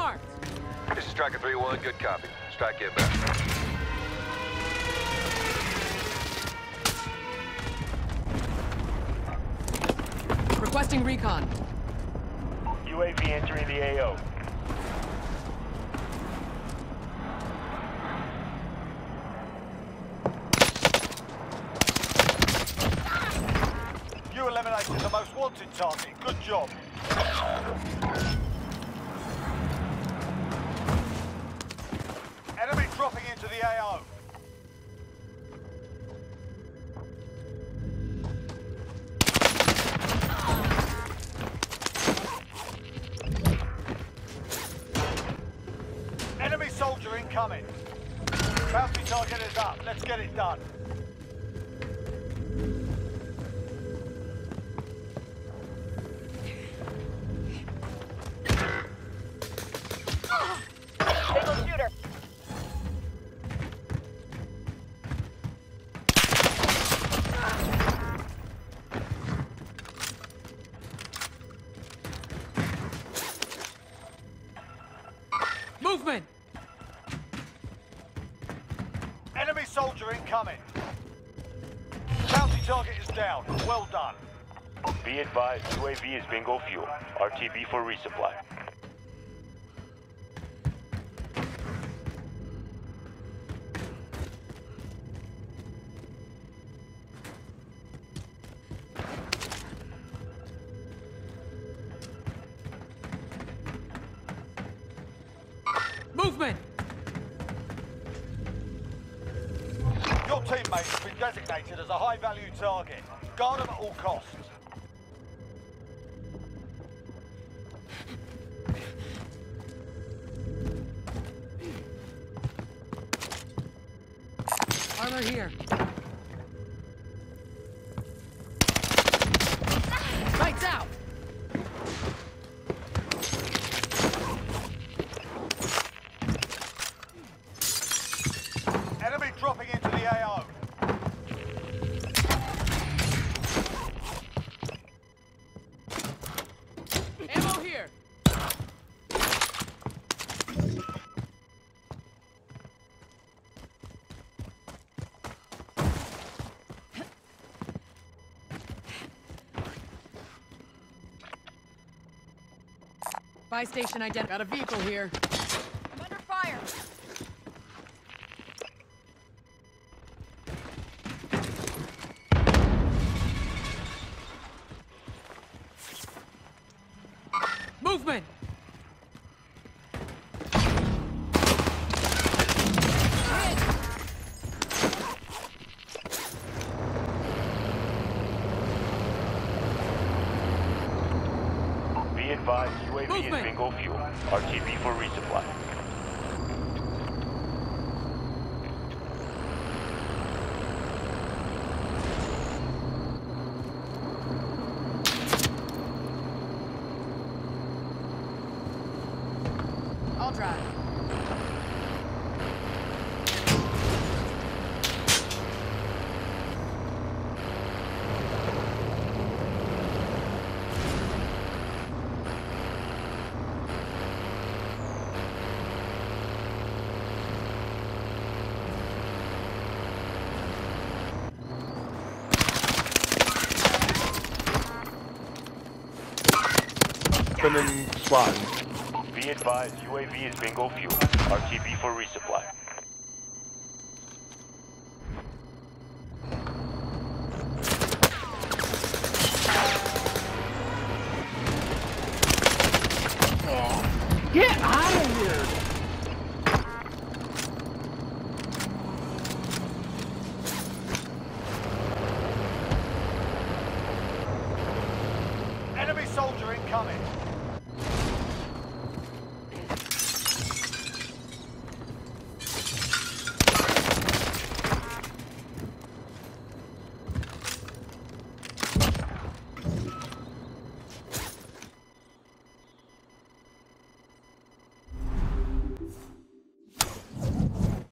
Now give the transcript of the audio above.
Target's marked. This is Striker 3-1, good copy. Strike inbound. Requesting recon. UAV entering the AO. You eliminated the most wanted target. Good job. Dropping AO. Enemy soldier incoming. Bounty target is up. Let's get it done. Movement! Enemy soldier incoming. Bounty target is down. Well done. Be advised, UAV is bingo fuel. RTB for resupply. Movement! Your teammate has been designated as a high-value target. Guard them at all costs. Armor here. Buy station identified. Got a vehicle here. I'm under fire. Movement! Be advised, UAV is bingo fuel. RTB for resupply. I'll drive. open and fly. Be advised, UAV is bingo fuel. RTB for resupply. Get out of here! Enemy soldier incoming!